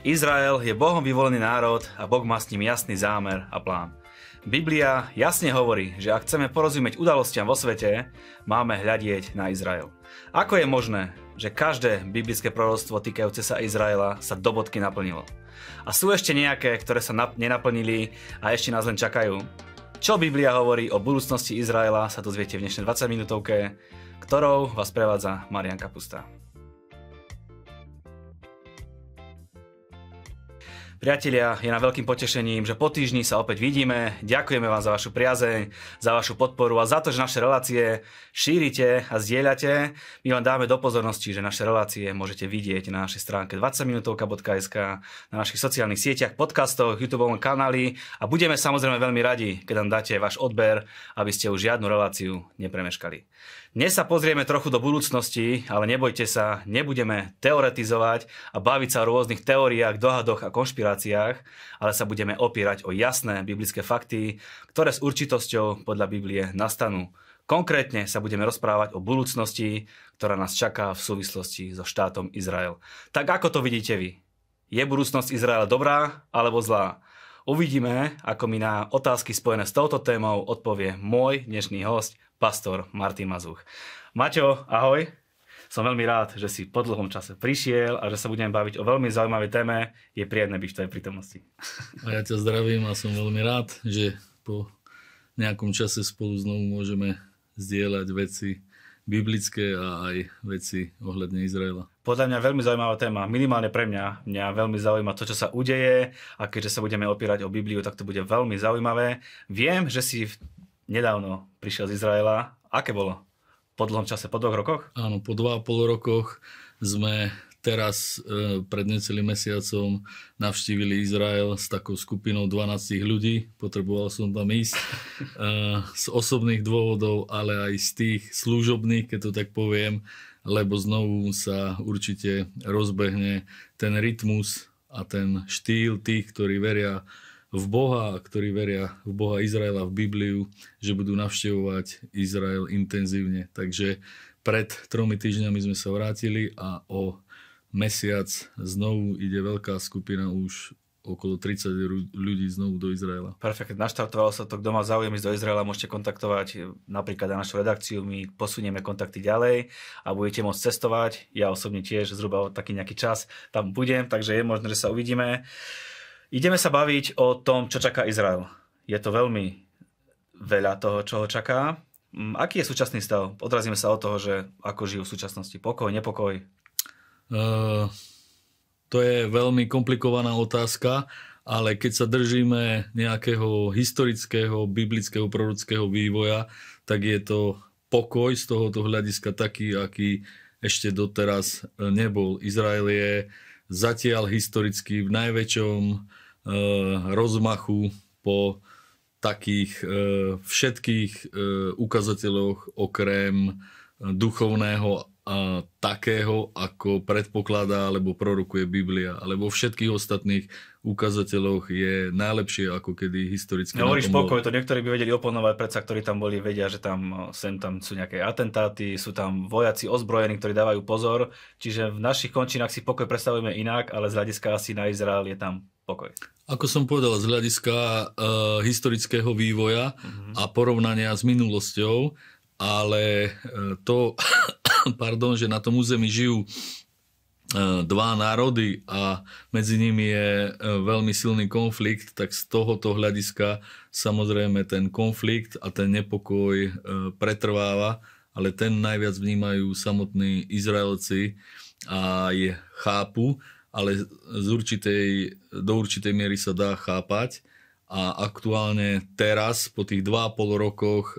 Izrael je Bohom vyvolený národ a Boh má s ním jasný zámer a plán. Biblia jasne hovorí, že ak chceme porozumieť udalostiam vo svete, máme hľadieť na Izrael. Ako je možné, že každé biblické proroctvo týkajúce sa Izraela sa do bodky naplnilo? A sú ešte nejaké, ktoré sa nenaplnili a ešte nás len čakajú? Čo Biblia hovorí o budúcnosti Izraela sa dozviete v dnešnej 20 minútovke, ktorou vás prevádza Marian Kapusta. Priatelia, je na veľkým potešením, že po týždni sa opäť vidíme. Ďakujeme vám za vašu priazeň, za vašu podporu a za to, že naše relácie šírite a zdieľate. My vám dáme do pozornosti, že naše relácie môžete vidieť na našej stránke 20minutovka.sk, na našich sociálnych sieťach, podcastoch, YouTube kanáli a budeme samozrejme veľmi radi, keď nám dáte váš odber, aby ste už žiadnu reláciu nepremeškali. Dnes sa pozrieme trochu do budúcnosti, ale nebojte sa, nebudeme teoretizovať a baviť sa o rôznych teóriách, dohadoch a konšpiráciách, ale sa budeme opierať o jasné biblické fakty, ktoré s určitosťou podľa Biblie nastanú. Konkrétne sa budeme rozprávať o budúcnosti, ktorá nás čaká v súvislosti so štátom Izrael. Tak ako to vidíte vy? Je budúcnosť Izraela dobrá alebo zlá? Uvidíme, ako mi na otázky spojené s touto témou odpovie môj dnešný host, pastor Martin Mazuch. Maťo, ahoj. Som veľmi rád, že si po dlhom čase prišiel a že sa budeme baviť o veľmi zaujímavej téme. Je príjemné byť v tvojej prítomnosti. A ja ťa zdravím a som veľmi rád, že po nejakom čase spolu znovu môžeme zdieľať veci biblické a aj veci ohľadne Izraela. Podľa mňa veľmi zaujímavá téma, minimálne pre mňa. Mňa veľmi zaujíma to, čo sa udeje a keďže sa budeme opierať o Bibliu, tak to bude veľmi zaujímavé. Viem, že si nedávno prišiel z Izraela. Aké bolo? Po dlhom čase, po dvoch rokoch? Áno, po dva a pol rokoch sme teraz e, pred necelým mesiacom navštívili Izrael s takou skupinou 12 ľudí. Potreboval som tam ísť e, z osobných dôvodov, ale aj z tých služobných, keď to tak poviem, lebo znovu sa určite rozbehne ten rytmus a ten štýl tých, ktorí veria v Boha, ktorí veria v Boha Izraela, v Bibliu, že budú navštevovať Izrael intenzívne. Takže pred tromi týždňami sme sa vrátili a o mesiac znovu ide veľká skupina už okolo 30 ľudí znovu do Izraela. Perfekt, naštartovalo sa to, kto má záujem ísť do Izraela, môžete kontaktovať napríklad na našu redakciu, my posunieme kontakty ďalej a budete môcť cestovať. Ja osobne tiež zhruba taký nejaký čas tam budem, takže je možné, že sa uvidíme. Ideme sa baviť o tom, čo čaká Izrael. Je to veľmi veľa toho, čo ho čaká. Mm, aký je súčasný stav? Odrazíme sa od toho, že ako žijú v súčasnosti. Pokoj, nepokoj? Uh, to je veľmi komplikovaná otázka, ale keď sa držíme nejakého historického, biblického, prorockého vývoja, tak je to pokoj z tohoto hľadiska taký, aký ešte doteraz nebol. Izrael je zatiaľ historicky v najväčšom Eh, rozmachu po takých eh, všetkých eh, ukazateľoch okrem duchovného a takého, ako predpokladá alebo prorokuje Biblia. Ale vo všetkých ostatných ukazateľoch je najlepšie ako kedy historicky. No, hovoríš pokoj, to niektorí by vedeli oponovať, predsa ktorí tam boli, vedia, že tam sem tam sú nejaké atentáty, sú tam vojaci ozbrojení, ktorí dávajú pozor. Čiže v našich končinách si pokoj predstavujeme inak, ale z hľadiska asi na Izrael je tam pokoj. Ako som povedal, z hľadiska uh, historického vývoja uh-huh. a porovnania s minulosťou, ale uh, to, pardon, že na tom území žijú uh, dva národy a medzi nimi je veľmi silný konflikt, tak z tohoto hľadiska samozrejme ten konflikt a ten nepokoj pretrváva, ale ten najviac vnímajú samotní Izraelci a je chápu, ale z určitej, do určitej miery sa dá chápať. A aktuálne teraz, po tých 2,5 rokoch, e,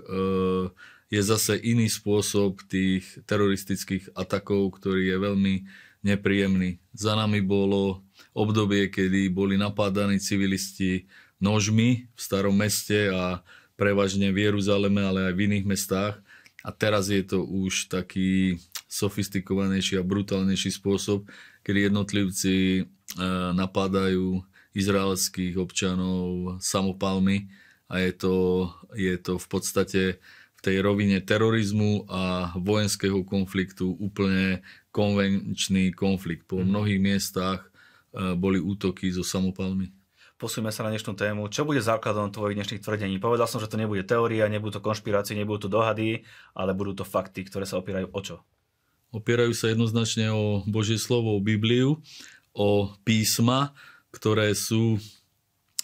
je zase iný spôsob tých teroristických atakov, ktorý je veľmi nepríjemný. Za nami bolo obdobie, kedy boli napádaní civilisti nožmi v starom meste a prevažne v Jeruzaleme, ale aj v iných mestách. A teraz je to už taký sofistikovanejší a brutálnejší spôsob, kedy jednotlivci e, napadajú izraelských občanov samopalmi a je to, je to v podstate v tej rovine terorizmu a vojenského konfliktu úplne konvenčný konflikt. Po mhm. mnohých miestach e, boli útoky so samopalmi. Posúňme sa na dnešnú tému. Čo bude základom tvojich dnešných tvrdení? Povedal som, že to nebude teória, nebudú to konšpirácie, nebudú to dohady, ale budú to fakty, ktoré sa opierajú o čo? Opierajú sa jednoznačne o Božie slovo, o Bibliu, o písma, ktoré sú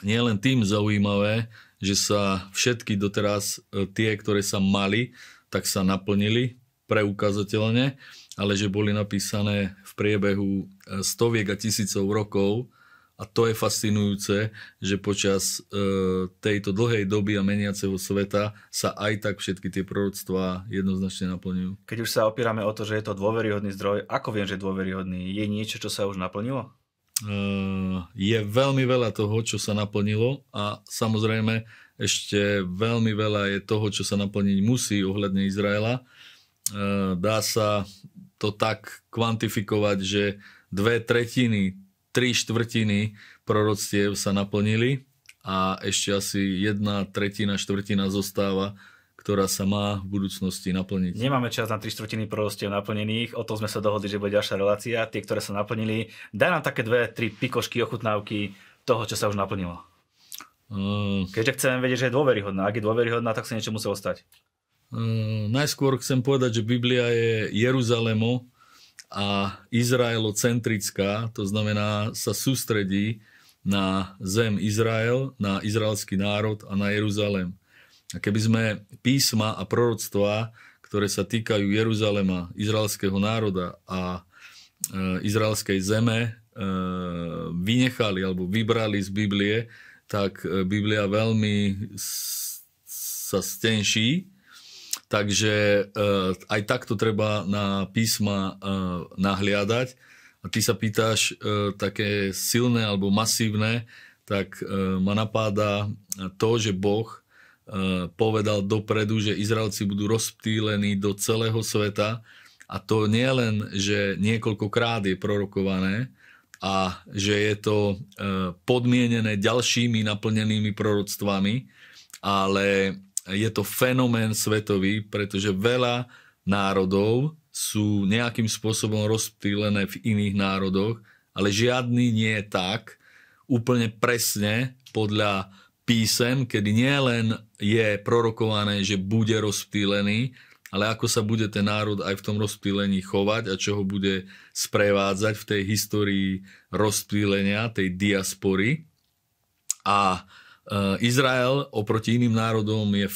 nielen tým zaujímavé, že sa všetky doteraz e, tie, ktoré sa mali, tak sa naplnili preukázateľne, ale že boli napísané v priebehu e, stoviek a tisícov rokov a to je fascinujúce, že počas e, tejto dlhej doby a meniaceho sveta sa aj tak všetky tie proroctvá jednoznačne naplňujú. Keď už sa opierame o to, že je to dôveryhodný zdroj, ako viem, že je dôveryhodný? Je niečo, čo sa už naplnilo? Eh, je veľmi veľa toho, čo sa naplnilo a samozrejme ešte veľmi veľa je toho, čo sa naplniť musí ohľadne Izraela. Eh, dá sa to tak kvantifikovať, že dve tretiny, tri štvrtiny proroctiev sa naplnili a ešte asi jedna tretina, štvrtina zostáva ktorá sa má v budúcnosti naplniť. Nemáme čas na 3 štvrtiny prorostiev naplnených, o tom sme sa dohodli, že bude ďalšia relácia. Tie, ktoré sa naplnili, daj nám také dve, tri pikošky, ochutnávky toho, čo sa už naplnilo. Uh, Keďže chceme vedieť, že je dôveryhodná. Ak je dôveryhodná, tak sa niečo muselo stať. Uh, najskôr chcem povedať, že Biblia je Jeruzalemo a izraelocentrická, to znamená sa sústredí na zem Izrael, na izraelský národ a na Jeruzalem. A keby sme písma a proroctvá, ktoré sa týkajú Jeruzalema, izraelského národa a e, izraelskej zeme e, vynechali alebo vybrali z Biblie, tak e, Biblia veľmi sa stenší. Takže e, aj takto treba na písma e, nahliadať. A ty sa pýtaš e, také silné alebo masívne, tak ma napáda to, že Boh povedal dopredu, že Izraelci budú rozptýlení do celého sveta a to nie len, že niekoľkokrát je prorokované a že je to podmienené ďalšími naplnenými proroctvami, ale je to fenomén svetový, pretože veľa národov sú nejakým spôsobom rozptýlené v iných národoch, ale žiadny nie je tak úplne presne podľa písem, kedy nielen je prorokované, že bude rozptýlený, ale ako sa bude ten národ aj v tom rozptýlení chovať a čo ho bude sprevádzať v tej histórii rozptýlenia, tej diaspory. A Izrael oproti iným národom je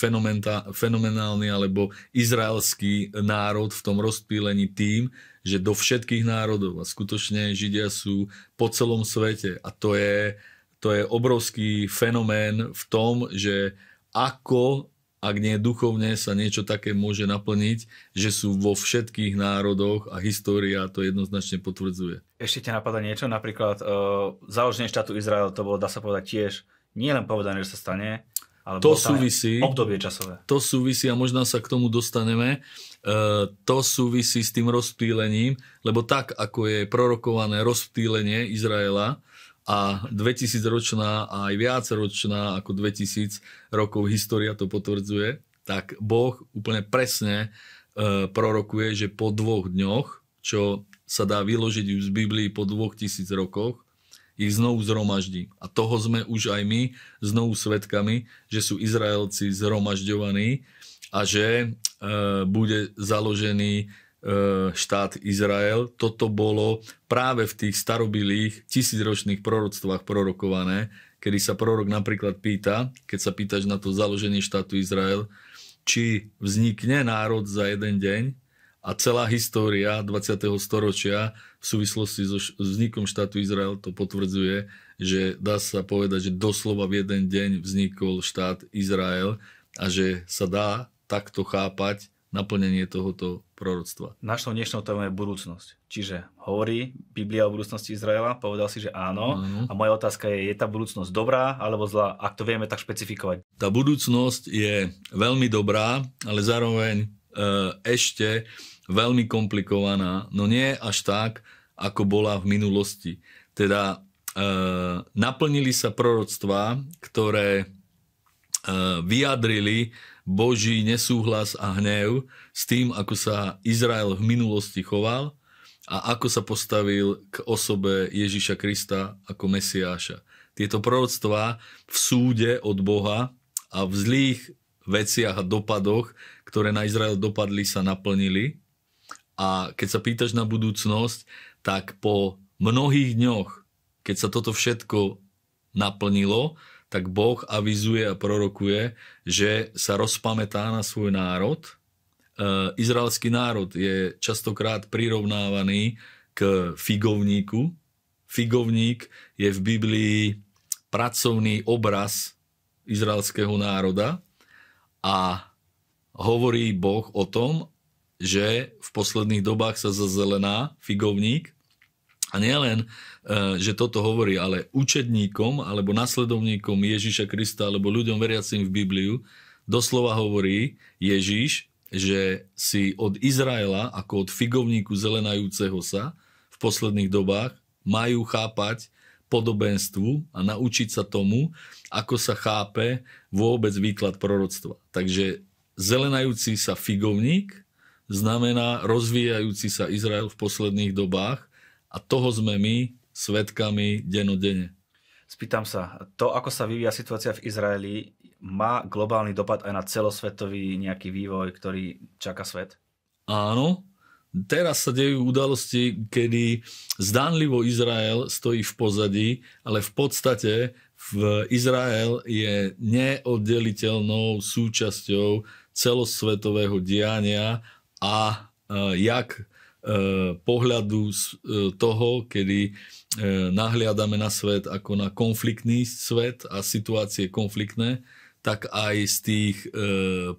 fenomenálny alebo izraelský národ v tom rozptýlení tým, že do všetkých národov a skutočne Židia sú po celom svete a to je to je obrovský fenomén v tom, že ako, ak nie duchovne, sa niečo také môže naplniť, že sú vo všetkých národoch a história to jednoznačne potvrdzuje. Ešte ťa napadá niečo, napríklad uh, založenie štátu Izrael, to bolo, dá sa povedať, tiež nie len povedané, že sa stane, ale to súvisí, obdobie časové. To súvisí a možno sa k tomu dostaneme. Uh, to súvisí s tým rozptýlením, lebo tak, ako je prorokované rozptýlenie Izraela, a 2000 ročná a aj viac ročná ako 2000 rokov história to potvrdzuje, tak Boh úplne presne e, prorokuje, že po dvoch dňoch, čo sa dá vyložiť z Biblii po dvoch tisíc rokoch, ich znovu zhromaždí. A toho sme už aj my znovu svetkami, že sú Izraelci zhromažďovaní a že e, bude založený E, štát Izrael. Toto bolo práve v tých starobilých tisícročných proroctvách prorokované, kedy sa prorok napríklad pýta, keď sa pýtaš na to založenie štátu Izrael, či vznikne národ za jeden deň a celá história 20. storočia v súvislosti so vznikom štátu Izrael to potvrdzuje, že dá sa povedať, že doslova v jeden deň vznikol štát Izrael a že sa dá takto chápať naplnenie tohoto proroctva. Našou dnešnou témou je budúcnosť. Čiže hovorí Biblia o budúcnosti Izraela, povedal si, že áno. áno. A moja otázka je, je tá budúcnosť dobrá alebo zlá, ak to vieme tak špecifikovať? Tá budúcnosť je veľmi dobrá, ale zároveň e, ešte veľmi komplikovaná, no nie až tak, ako bola v minulosti. Teda e, naplnili sa proroctvá, ktoré vyjadrili Boží nesúhlas a hnev s tým, ako sa Izrael v minulosti choval a ako sa postavil k osobe Ježiša Krista ako Mesiáša. Tieto proroctvá v súde od Boha a v zlých veciach a dopadoch, ktoré na Izrael dopadli, sa naplnili. A keď sa pýtaš na budúcnosť, tak po mnohých dňoch, keď sa toto všetko naplnilo, tak Boh avizuje a prorokuje, že sa rozpamätá na svoj národ. E, izraelský národ je častokrát prirovnávaný k figovníku. Figovník je v Biblii pracovný obraz izraelského národa a hovorí Boh o tom, že v posledných dobách sa zazelená figovník a nielen, e, že toto hovorí, ale učedníkom alebo nasledovníkom Ježíša Krista alebo ľuďom veriacim v Bibliu doslova hovorí Ježíš, že si od Izraela ako od figovníku zelenajúceho sa v posledných dobách majú chápať podobenstvu a naučiť sa tomu, ako sa chápe vôbec výklad proroctva. Takže zelenajúci sa figovník znamená rozvíjajúci sa Izrael v posledných dobách a toho sme my svetkami denodene. Spýtam sa, to, ako sa vyvíja situácia v Izraeli, má globálny dopad aj na celosvetový nejaký vývoj, ktorý čaká svet? Áno, teraz sa dejú udalosti, kedy zdánlivo Izrael stojí v pozadí, ale v podstate v Izrael je neoddeliteľnou súčasťou celosvetového diania a jak E, pohľadu z e, toho, kedy e, nahliadame na svet ako na konfliktný svet a situácie konfliktné, tak aj z tých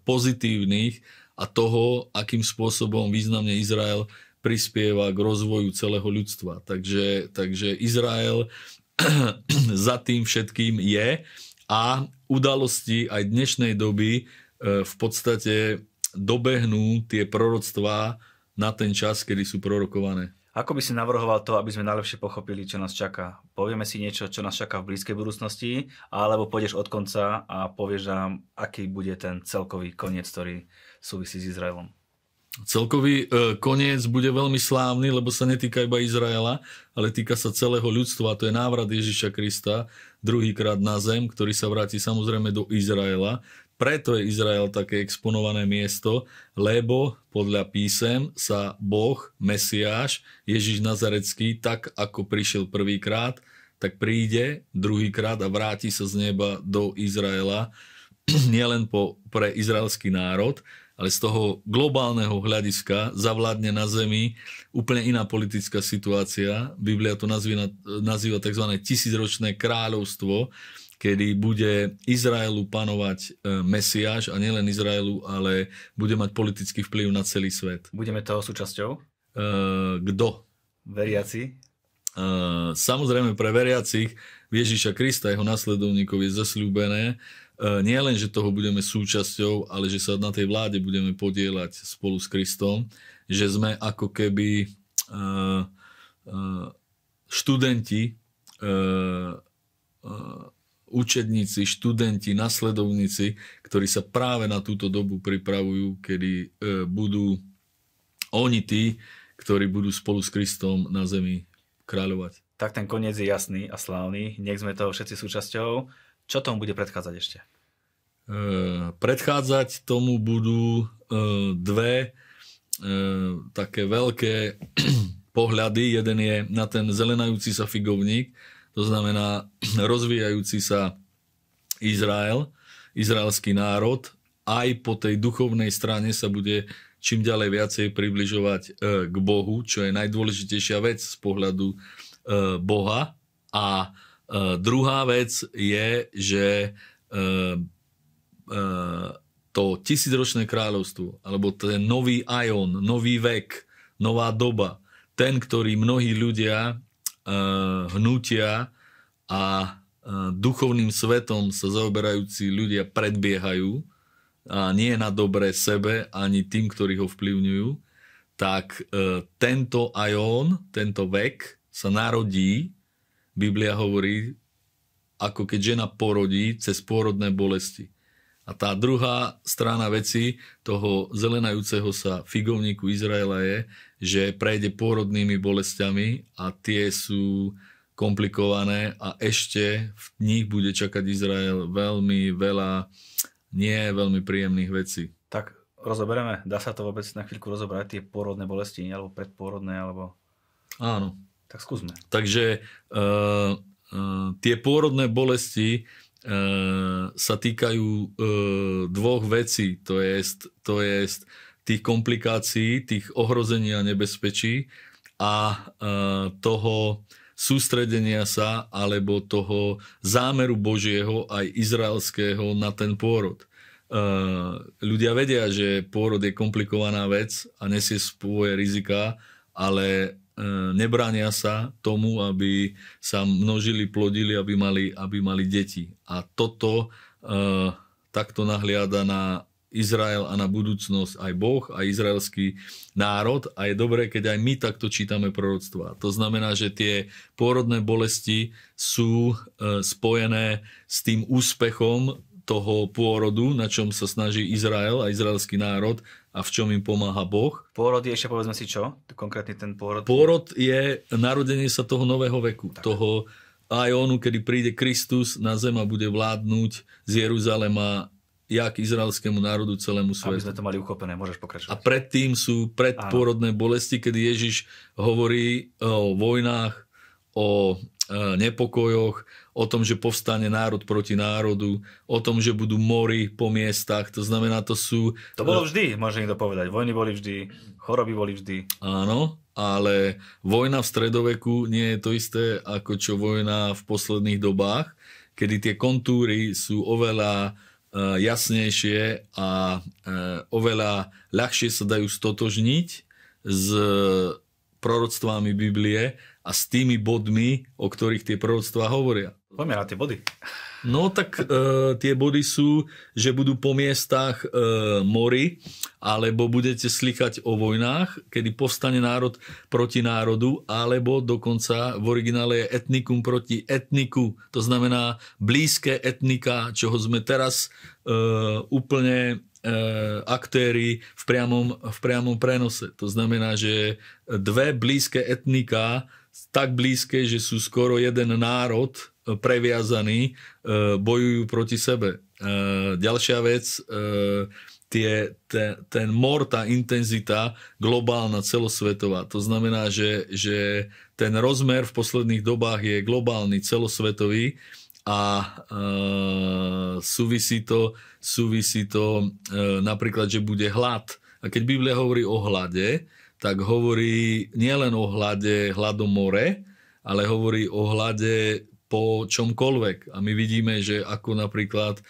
pozitívnych a toho, akým spôsobom významne Izrael prispieva k rozvoju celého ľudstva. Takže, takže Izrael za tým všetkým je a udalosti aj dnešnej doby v podstate dobehnú tie proroctvá, na ten čas, kedy sú prorokované. Ako by si navrhoval to, aby sme najlepšie pochopili, čo nás čaká? Povieme si niečo, čo nás čaká v blízkej budúcnosti, alebo pôjdeš od konca a povieš nám, aký bude ten celkový koniec, ktorý súvisí s Izraelom? Celkový e, koniec bude veľmi slávny, lebo sa netýka iba Izraela, ale týka sa celého ľudstva. To je návrat Ježiša Krista druhýkrát na zem, ktorý sa vráti samozrejme do Izraela. Preto je Izrael také exponované miesto, lebo podľa písem sa Boh, Mesiáš, Ježiš Nazarecký, tak ako prišiel prvýkrát, tak príde druhýkrát a vráti sa z neba do Izraela, nielen po, pre izraelský národ, ale z toho globálneho hľadiska zavládne na Zemi úplne iná politická situácia. Biblia to nazýva, nazýva tzv. tisícročné kráľovstvo, kedy bude Izraelu panovať e, Mesiáš a nielen Izraelu, ale bude mať politický vplyv na celý svet. Budeme toho súčasťou? Uh, kto? Veriaci? Uh, samozrejme pre veriacich Ježiša Krista, jeho nasledovníkov je zasľúbené, nie len, že toho budeme súčasťou, ale že sa na tej vláde budeme podielať spolu s Kristom, že sme ako keby študenti učedníci, študenti, nasledovníci, ktorí sa práve na túto dobu pripravujú, kedy e, budú oni tí, ktorí budú spolu s Kristom na zemi kráľovať. Tak ten koniec je jasný a slávny. Nech sme toho všetci súčasťou. Čo tomu bude predchádzať ešte? E, predchádzať tomu budú e, dve e, také veľké pohľady. Jeden je na ten zelenajúci sa figovník, to znamená rozvíjajúci sa Izrael, izraelský národ, aj po tej duchovnej strane sa bude čím ďalej viacej približovať e, k Bohu, čo je najdôležitejšia vec z pohľadu e, Boha. A e, druhá vec je, že to tisícročné kráľovstvo, alebo ten nový aion, nový vek, nová doba, ten, ktorý mnohí ľudia hnutia a eh, duchovným svetom sa zaoberajúci ľudia predbiehajú a nie na dobré sebe ani tým, ktorí ho vplyvňujú, tak eh, tento ajón, tento vek sa narodí, Biblia hovorí, ako keď žena porodí cez pôrodné bolesti. A tá druhá strana veci toho zelenajúceho sa figovníku Izraela je, že prejde pôrodnými bolestiami a tie sú komplikované a ešte v nich bude čakať Izrael veľmi veľa nie veľmi príjemných vecí. Tak rozoberieme, dá sa to vôbec na chvíľku rozobrať, tie pôrodné bolesti, alebo predpôrodné, alebo... Áno. Tak skúsme. Takže uh, uh, tie pôrodné bolesti sa týkajú uh, dvoch vecí, to je, to je tých komplikácií, tých ohrození a nebezpečí a uh, toho sústredenia sa alebo toho zámeru Božieho aj izraelského na ten pôrod. Ľudia vedia, že pôrod je komplikovaná vec a nesie svoje rizika, ale nebránia sa tomu, aby sa množili, plodili, aby mali, aby mali deti. A toto takto nahliada na Izrael a na budúcnosť aj Boh a izraelský národ a je dobré, keď aj my takto čítame proroctva. To znamená, že tie pôrodné bolesti sú e, spojené s tým úspechom toho pôrodu, na čom sa snaží Izrael a izraelský národ a v čom im pomáha Boh. Pôrod je ešte povedzme si čo? Konkrétne ten pôrod? Pôrod je narodenie sa toho nového veku. Tak. Toho Ionu, kedy príde Kristus na zem a bude vládnuť z Jeruzalema jak izraelskému národu celému svetu. Aby sme to mali uchopené, môžeš pokračovať. A predtým sú predpôrodné bolesti, kedy Ježiš hovorí o vojnách, o nepokojoch, o tom, že povstane národ proti národu, o tom, že budú mory po miestach, to znamená, to sú... To bolo vždy, môže niekto povedať. Vojny boli vždy, choroby boli vždy. Áno, ale vojna v stredoveku nie je to isté, ako čo vojna v posledných dobách, kedy tie kontúry sú oveľa Eh, jasnejšie a oveľa ľahšie sa dajú stotožniť s proroctvami Biblie a s tými bodmi, o ktorých tie proroctvá hovoria. Poďme na tie body. No tak e, tie body sú, že budú po miestach e, mori, alebo budete slychať o vojnách, kedy povstane národ proti národu, alebo dokonca v originále je etnikum proti etniku. To znamená blízke etnika, čoho sme teraz e, úplne e, aktéry v priamom, v priamom prenose. To znamená, že dve blízke etnika, tak blízke, že sú skoro jeden národ, previazaní, e, bojujú proti sebe. E, ďalšia vec, tie, ten, ten mor, tá intenzita globálna, celosvetová. To znamená, že, že ten rozmer v posledných dobách je globálny, celosvetový a e, súvisí to, súvisí to e, napríklad, že bude hlad. A keď Biblia hovorí o hlade, tak hovorí nielen o hlade hladomore, ale hovorí o hlade po čomkoľvek. A my vidíme, že ako napríklad e,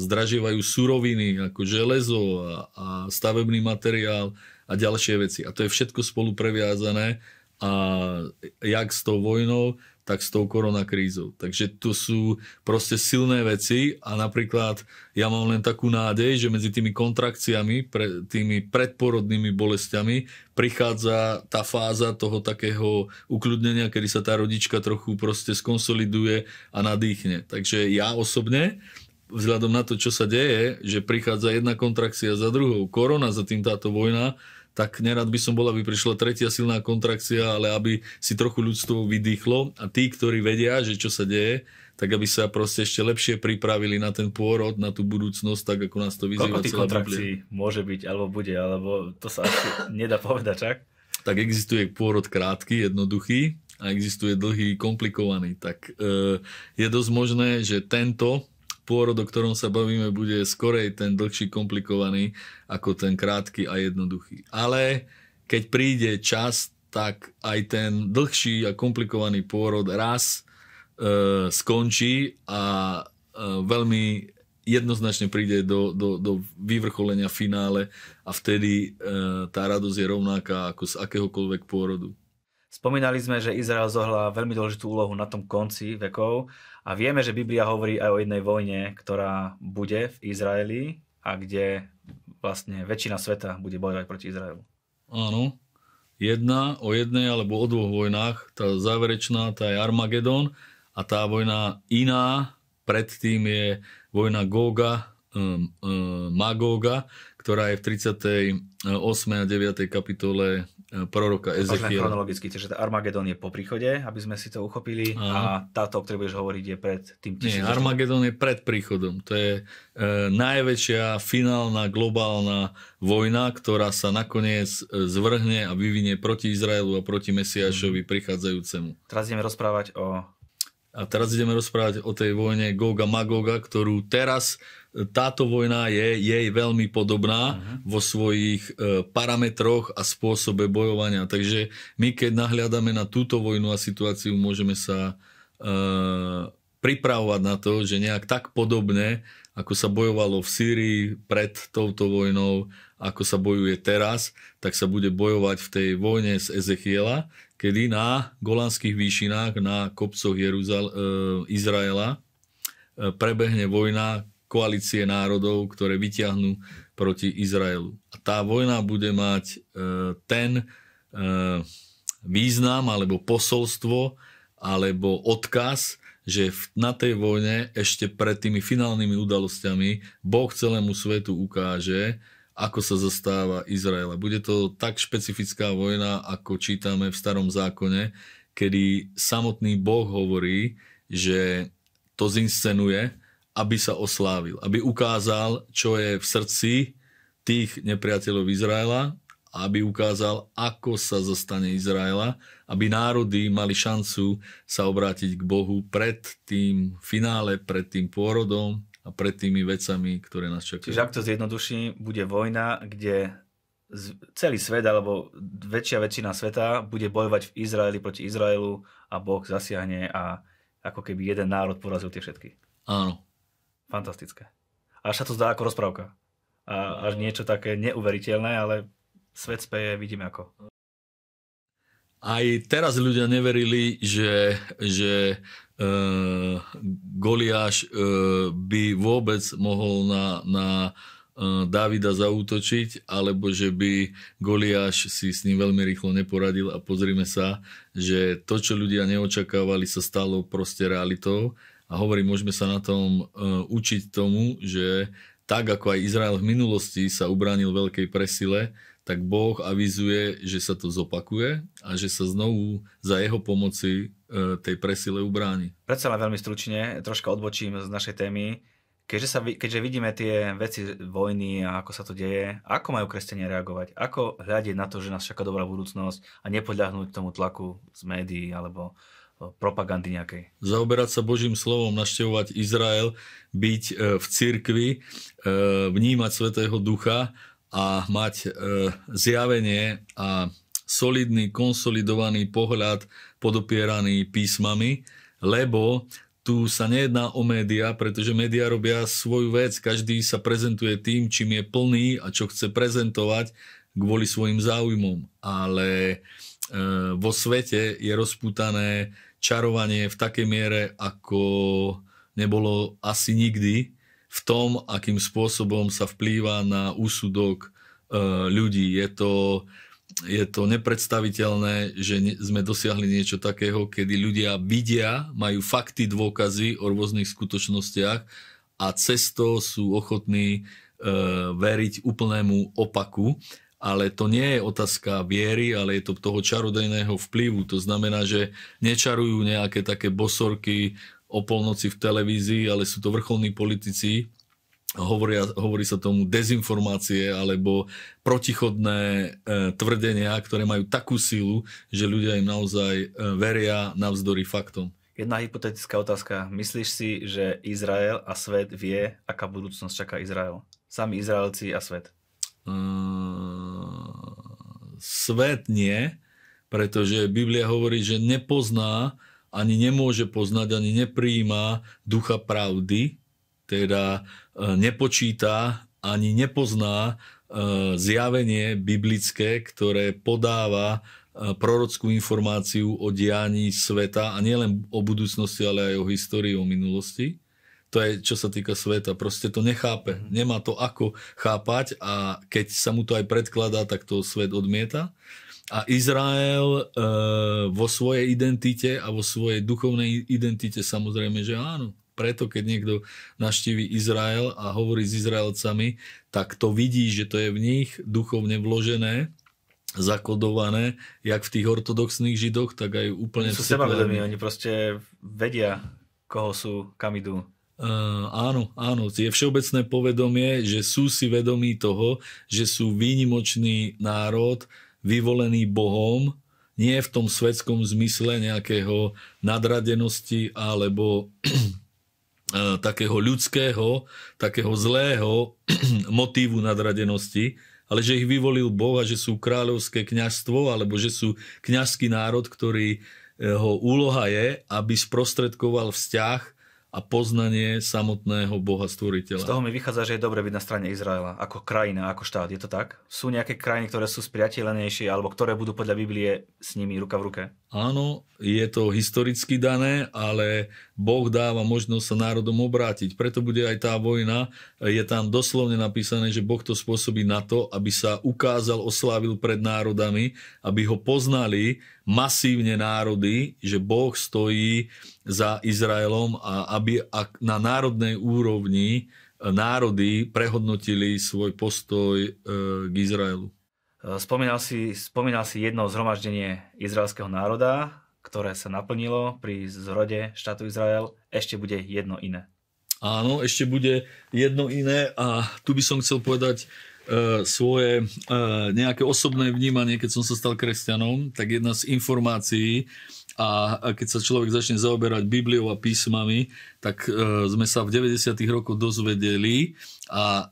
zdražievajú suroviny, ako železo a, a stavebný materiál a ďalšie veci. A to je všetko spolu previazané a jak s tou vojnou, tak s tou koronakrízou. Takže to sú proste silné veci a napríklad ja mám len takú nádej, že medzi tými kontrakciami, pre, tými predporodnými bolestiami prichádza tá fáza toho takého ukľudnenia, kedy sa tá rodička trochu proste skonsoliduje a nadýchne. Takže ja osobne vzhľadom na to, čo sa deje, že prichádza jedna kontrakcia za druhou, korona za tým táto vojna, tak nerad by som bol, aby prišla tretia silná kontrakcia, ale aby si trochu ľudstvo vydýchlo a tí, ktorí vedia, že čo sa deje, tak aby sa proste ešte lepšie pripravili na ten pôrod, na tú budúcnosť, tak ako nás to vyzýva Koľko tých kontrakcií môže byť, alebo bude, alebo to sa asi nedá povedať, čak? Tak existuje pôrod krátky, jednoduchý a existuje dlhý, komplikovaný. Tak e, je dosť možné, že tento pôrod, o ktorom sa bavíme, bude skorej ten dlhší, komplikovaný ako ten krátky a jednoduchý. Ale keď príde čas, tak aj ten dlhší a komplikovaný pôrod raz e, skončí a e, veľmi jednoznačne príde do, do, do vyvrcholenia finále a vtedy e, tá radosť je rovnaká ako z akéhokoľvek pôrodu. Spomínali sme, že Izrael zohľa veľmi dôležitú úlohu na tom konci vekov a vieme, že Biblia hovorí aj o jednej vojne, ktorá bude v Izraeli a kde vlastne väčšina sveta bude bojovať proti Izraelu. Áno, jedna o jednej alebo o dvoch vojnách. Tá záverečná, tá je Armagedon a tá vojna iná predtým je vojna Góga, um, um, Magóga, ktorá je v 38. a 9. kapitole proroka Ezechiela. chronologicky, čiže Armagedon je po príchode, aby sme si to uchopili Aha. a táto, o ktorej budeš hovoriť, je pred tým Nie, Armagedon je pred príchodom. To je e, najväčšia finálna globálna vojna, ktorá sa nakoniec e, zvrhne a vyvinie proti Izraelu a proti Mesiášovi mm. prichádzajúcemu. Teraz ideme rozprávať o a teraz ideme rozprávať o tej vojne Goga Magoga, ktorú teraz táto vojna je jej veľmi podobná uh-huh. vo svojich e, parametroch a spôsobe bojovania. Takže my keď nahliadame na túto vojnu a situáciu, môžeme sa e, pripravovať na to, že nejak tak podobne, ako sa bojovalo v Sýrii pred touto vojnou, ako sa bojuje teraz, tak sa bude bojovať v tej vojne z Ezechiela, kedy na golanských výšinách, na kopcoch Jeruzal- e, Izraela e, prebehne vojna koalície národov, ktoré vyťahnú proti Izraelu. A tá vojna bude mať e, ten význam alebo posolstvo alebo odkaz, že na tej vojne ešte pred tými finálnymi udalosťami Boh celému svetu ukáže, ako sa zastáva Izraela. Bude to tak špecifická vojna, ako čítame v starom zákone, kedy samotný Boh hovorí, že to zinscenuje, aby sa oslávil, aby ukázal, čo je v srdci tých nepriateľov Izraela, aby ukázal, ako sa zastane Izraela, aby národy mali šancu sa obrátiť k Bohu pred tým finále, pred tým pôrodom, a pred tými vecami, ktoré nás čakajú. Čiže ak to zjednoduší, bude vojna, kde celý svet alebo väčšia väčšina sveta bude bojovať v Izraeli proti Izraelu a Boh zasiahne a ako keby jeden národ porazil tie všetky. Áno. Fantastické. Až sa to zdá ako rozprávka. A až niečo také neuveriteľné, ale svet speje, vidíme ako. Aj teraz ľudia neverili, že, že uh, Goliáš uh, by vôbec mohol na, na uh, Davida zaútočiť, alebo že by Goliáš si s ním veľmi rýchlo neporadil a pozrime sa, že to, čo ľudia neočakávali, sa stalo proste realitou. A hovorím, môžeme sa na tom uh, učiť tomu, že tak ako aj Izrael v minulosti sa ubránil veľkej presile, tak Boh avizuje, že sa to zopakuje a že sa znovu za jeho pomoci tej presile ubráni. Predsa len veľmi stručne, troška odbočím z našej témy. Keďže, sa, keďže vidíme tie veci vojny a ako sa to deje, ako majú kresťania reagovať? Ako hľadiť na to, že nás čaká dobrá budúcnosť a nepodľahnúť tomu tlaku z médií alebo e, propagandy nejakej. Zaoberať sa Božím slovom, naštevovať Izrael, byť e, v cirkvi, vnímať Svetého Ducha a mať e, zjavenie a solidný, konsolidovaný pohľad podopieraný písmami, lebo tu sa nejedná o média, pretože média robia svoju vec, každý sa prezentuje tým, čím je plný a čo chce prezentovať kvôli svojim záujmom. Ale e, vo svete je rozputané čarovanie v takej miere, ako nebolo asi nikdy v tom, akým spôsobom sa vplýva na úsudok e, ľudí. Je to, je to nepredstaviteľné, že sme dosiahli niečo takého, kedy ľudia vidia, majú fakty, dôkazy o rôznych skutočnostiach a cesto sú ochotní e, veriť úplnému opaku. Ale to nie je otázka viery, ale je to toho čarodejného vplyvu. To znamená, že nečarujú nejaké také bosorky o polnoci v televízii, ale sú to vrcholní politici, hovoria, hovorí sa tomu dezinformácie alebo protichodné e, tvrdenia, ktoré majú takú silu, že ľudia im naozaj e, veria navzdory faktom. Jedna hypotetická otázka. Myslíš si, že Izrael a svet vie, aká budúcnosť čaká Izrael? Sami Izraelci a svet? Uh, svet nie, pretože Biblia hovorí, že nepozná ani nemôže poznať, ani nepríjima ducha pravdy, teda e, nepočíta ani nepozná e, zjavenie biblické, ktoré podáva e, prorockú informáciu o dianí sveta a nielen o budúcnosti, ale aj o histórii, o minulosti. To je, čo sa týka sveta. Proste to nechápe. Mhm. Nemá to ako chápať a keď sa mu to aj predkladá, tak to svet odmieta. A Izrael e, vo svojej identite a vo svojej duchovnej identite samozrejme, že áno. Preto, keď niekto naštívi Izrael a hovorí s Izraelcami, tak to vidí, že to je v nich duchovne vložené, zakodované, jak v tých ortodoxných židoch, tak aj úplne... Sú sebavedomí, oni proste vedia, koho sú, kam idú. Uh, áno, áno, je všeobecné povedomie, že sú si vedomí toho, že sú výnimočný národ, vyvolený Bohom, nie v tom svetskom zmysle nejakého nadradenosti alebo takého ľudského, takého zlého motívu nadradenosti, ale že ich vyvolil Boh a že sú kráľovské kňazstvo alebo že sú kňazský národ, ktorý jeho úloha je, aby sprostredkoval vzťah a poznanie samotného Boha stvoriteľa. Z toho mi vychádza, že je dobre byť na strane Izraela ako krajina, ako štát. Je to tak? Sú nejaké krajiny, ktoré sú spriateľenejšie alebo ktoré budú podľa Biblie s nimi ruka v ruke? Áno, je to historicky dané, ale Boh dáva možnosť sa národom obrátiť. Preto bude aj tá vojna. Je tam doslovne napísané, že Boh to spôsobí na to, aby sa ukázal, oslávil pred národami, aby ho poznali masívne národy, že Boh stojí za Izraelom a aby na národnej úrovni e, národy prehodnotili svoj postoj e, k Izraelu. E, spomínal si, spomínal si jedno zhromaždenie izraelského národa, ktoré sa naplnilo pri zrode štátu Izrael. Ešte bude jedno iné. Áno, ešte bude jedno iné a tu by som chcel povedať svoje e, nejaké osobné vnímanie, keď som sa stal kresťanom, tak jedna z informácií, a keď sa človek začne zaoberať Bibliou a písmami, tak e, sme sa v 90. rokoch dozvedeli a,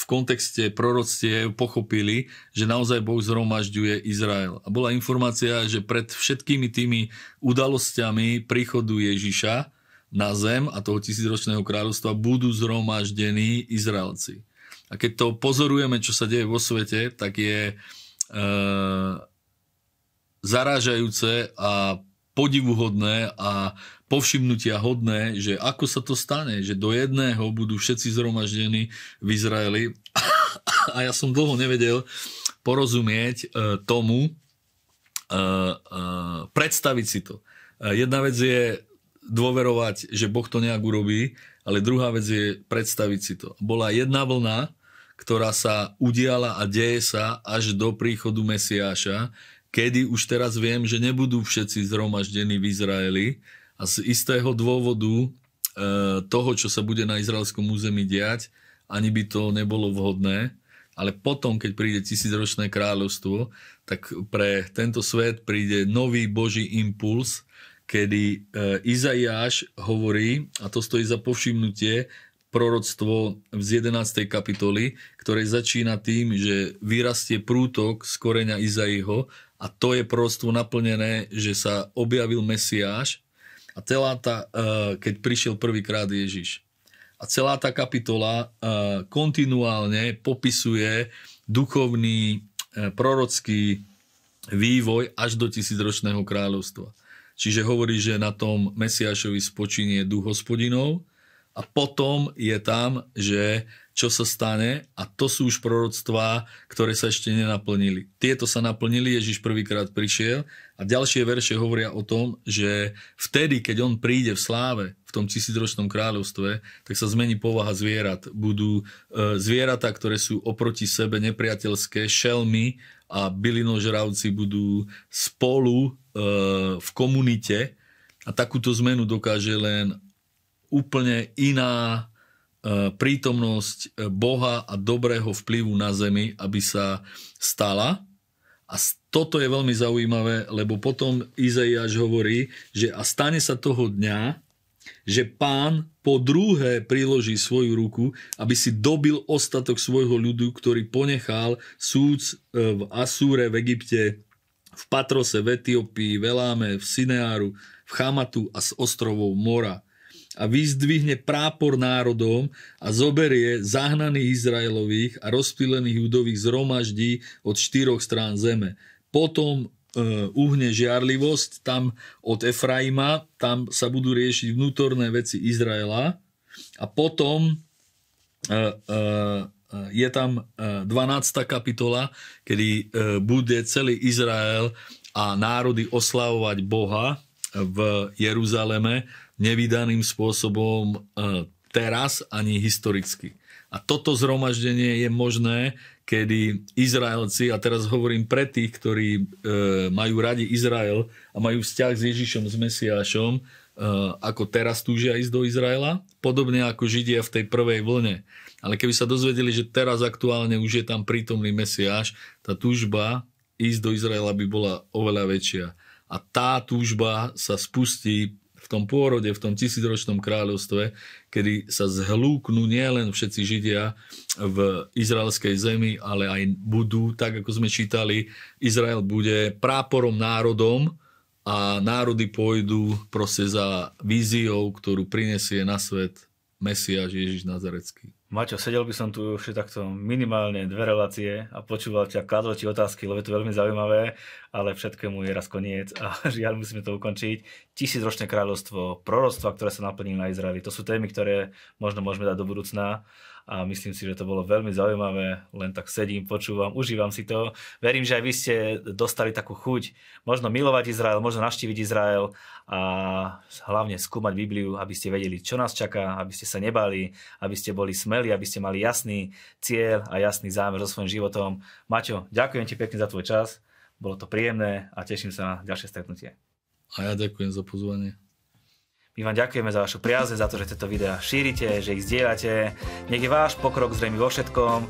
v kontexte proroctiev pochopili, že naozaj Boh zhromažďuje Izrael. A bola informácia, že pred všetkými tými udalosťami príchodu Ježiša na zem a toho tisícročného kráľovstva budú zhromaždení Izraelci. A keď to pozorujeme, čo sa deje vo svete, tak je e, zarážajúce a podivuhodné a povšimnutia hodné, že ako sa to stane, že do jedného budú všetci zhromaždení v Izraeli. A ja som dlho nevedel porozumieť e, tomu, e, e, predstaviť si to. Jedna vec je dôverovať, že Boh to nejak urobí, ale druhá vec je predstaviť si to. Bola jedna vlna, ktorá sa udiala a deje sa až do príchodu Mesiáša, kedy už teraz viem, že nebudú všetci zhromaždení v Izraeli a z istého dôvodu e, toho, čo sa bude na izraelskom území diať, ani by to nebolo vhodné, ale potom, keď príde tisícročné kráľovstvo, tak pre tento svet príde nový Boží impuls, kedy e, Izaiáš hovorí, a to stojí za povšimnutie, proroctvo z 11. kapitoly, ktoré začína tým, že vyrastie prútok z koreňa Izaiho a to je prosto naplnené, že sa objavil Mesiáš a celá tá, eh, keď prišiel prvýkrát Ježiš. A celá tá kapitola eh, kontinuálne popisuje duchovný eh, prorocký vývoj až do tisícročného kráľovstva. Čiže hovorí, že na tom Mesiášovi spočinie duch hospodinov a potom je tam, že čo sa stane a to sú už proroctvá, ktoré sa ešte nenaplnili. Tieto sa naplnili, Ježiš prvýkrát prišiel a ďalšie verše hovoria o tom, že vtedy, keď on príde v sláve, v tom tisícročnom kráľovstve, tak sa zmení povaha zvierat. Budú e, zvieratá, ktoré sú oproti sebe nepriateľské, šelmy a bylinožravci budú spolu e, v komunite a takúto zmenu dokáže len úplne iná E, prítomnosť e, Boha a dobrého vplyvu na zemi, aby sa stala. A toto je veľmi zaujímavé, lebo potom Izaiáš hovorí, že a stane sa toho dňa, že pán po druhé priloží svoju ruku, aby si dobil ostatok svojho ľudu, ktorý ponechal súd e, v Asúre, v Egypte, v Patrose, v Etiópii, v Eláme, v Sineáru, v Chamatu a z ostrovov Mora a vyzdvihne prápor národom a zoberie zahnaných Izraelových a rozptýlených judových zhromaždí od štyroch strán zeme. Potom e, uhne žiarlivosť tam od Efraima, tam sa budú riešiť vnútorné veci Izraela a potom e, e, je tam 12. kapitola, kedy bude celý Izrael a národy oslavovať Boha v Jeruzaleme nevydaným spôsobom e, teraz ani historicky. A toto zhromaždenie je možné, kedy Izraelci, a teraz hovorím pre tých, ktorí e, majú radi Izrael a majú vzťah s Ježišom, s Mesiášom, e, ako teraz túžia ísť do Izraela, podobne ako Židia v tej prvej vlne. Ale keby sa dozvedeli, že teraz aktuálne už je tam prítomný Mesiáš, tá túžba ísť do Izraela by bola oveľa väčšia. A tá túžba sa spustí tom pôrode, v tom tisícročnom kráľovstve, kedy sa zhlúknú nielen všetci Židia v izraelskej zemi, ale aj budú, tak ako sme čítali, Izrael bude práporom národom a národy pôjdu proste za víziou, ktorú prinesie na svet Mesiáš Ježiš Nazarecký. Maťo, sedel by som tu ešte takto minimálne dve relácie a počúval ťa, kladol ti otázky, lebo je to veľmi zaujímavé, ale všetkému je raz koniec a žiaľ musíme to ukončiť. Tisícročné kráľovstvo, proroctva, ktoré sa naplnili na Izraeli, to sú témy, ktoré možno môžeme dať do budúcna a myslím si, že to bolo veľmi zaujímavé. Len tak sedím, počúvam, užívam si to. Verím, že aj vy ste dostali takú chuť možno milovať Izrael, možno navštíviť Izrael a hlavne skúmať Bibliu, aby ste vedeli, čo nás čaká, aby ste sa nebali, aby ste boli smelí, aby ste mali jasný cieľ a jasný zámer so svojím životom. Maťo, ďakujem ti pekne za tvoj čas. Bolo to príjemné a teším sa na ďalšie stretnutie. A ja ďakujem za pozvanie. My vám ďakujeme za vašu priazne, za to, že tieto videá šírite, že ich zdieľate. Nech je váš pokrok zrejmy vo všetkom.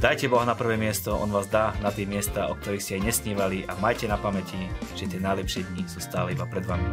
Dajte Boha na prvé miesto, On vás dá na tie miesta, o ktorých ste aj nesnívali a majte na pamäti, že tie najlepšie dni sú stále iba pred vami.